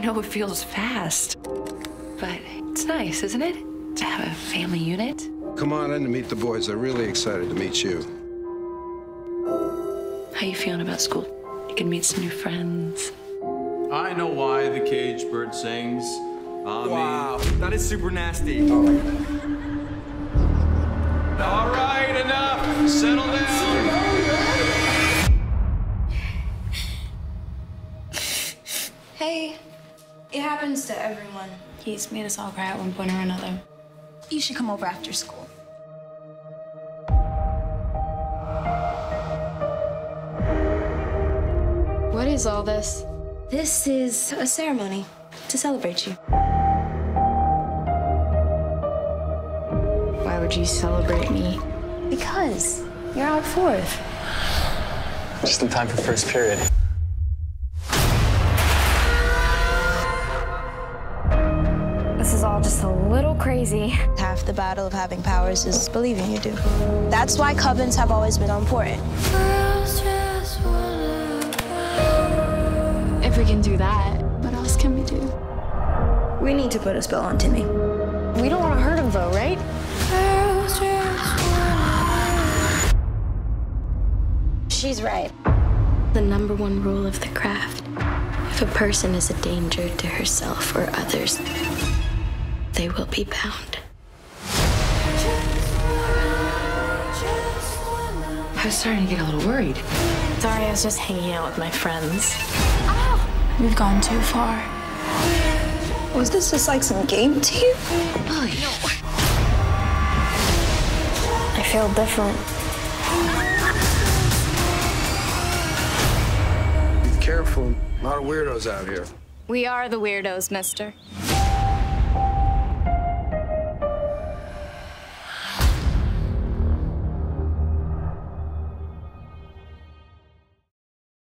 know it feels fast, but it's nice, isn't it? To have a family unit. Come on in to meet the boys. They're really excited to meet you. How you feeling about school? You can meet some new friends. I know why the caged bird sings. I Wow, that is super nasty. All Hey, it happens to everyone. He's made us all cry at one point or another. You should come over after school. What is all this? This is a ceremony to celebrate you. Why would you celebrate me? Because you're out fourth. Just in time for first period. Is all just a little crazy. Half the battle of having powers is believing you do. That's why covens have always been important. If we can do that, what else can we do? We need to put a spell on Timmy. We don't want to hurt him, though, right? She's right. The number one rule of the craft if a person is a danger to herself or others, they will be bound. I was starting to get a little worried. Sorry, I was just hanging out with my friends. Oh, we've gone too far. Was this just like some game to you? Oh, I feel different. Be careful. A lot of weirdos out here. We are the weirdos, mister.